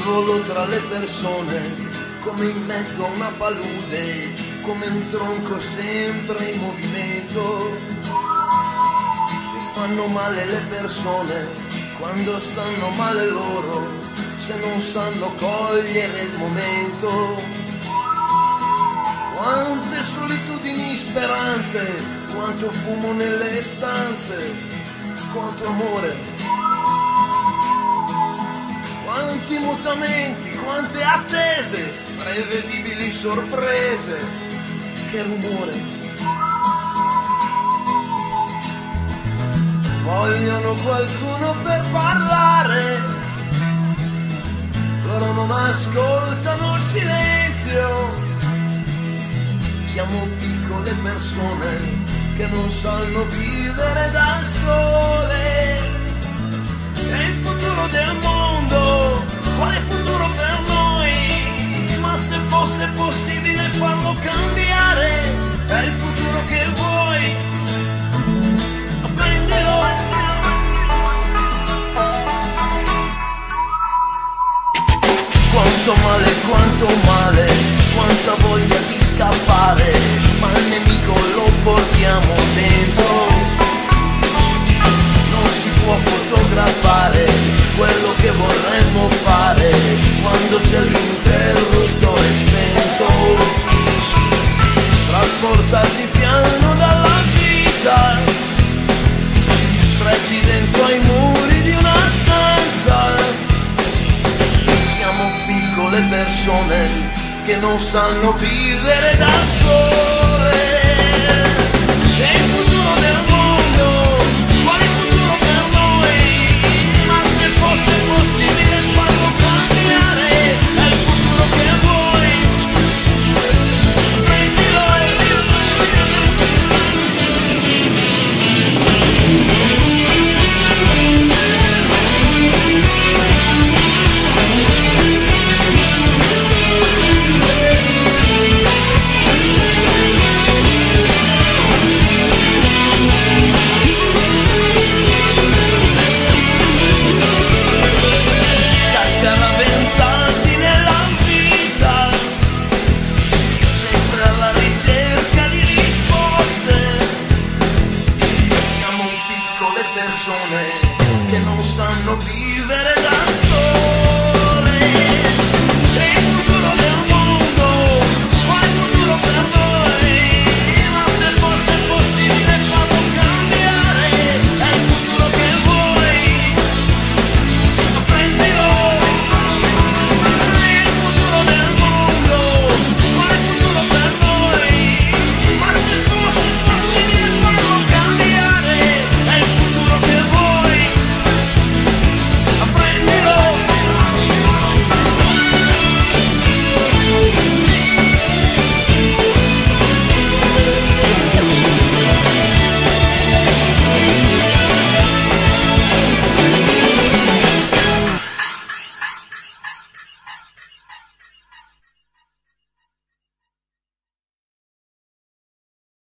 Scivolo tra le persone come in mezzo a una palude, come un tronco sempre in movimento. Mi fanno male le persone quando stanno male loro, se non sanno cogliere il momento. Quante solitudini, speranze, quanto fumo nelle stanze, quanto amore mutamenti, quante attese, prevedibili sorprese, che rumore. Vogliono qualcuno per parlare, loro non ascoltano il silenzio. Siamo piccole persone che non sanno vivere da sole. Farlo cambiare, è il futuro che vuoi. Prendilo. Quanto male, quanto male, quanta voglia di scappare, ma il nemico lo portiamo Trasportati piano dalla vita, stretti dentro ai muri di una stanza. Siamo piccole persone che non sanno vivere da sole. Persone che non sanno vivere da sole.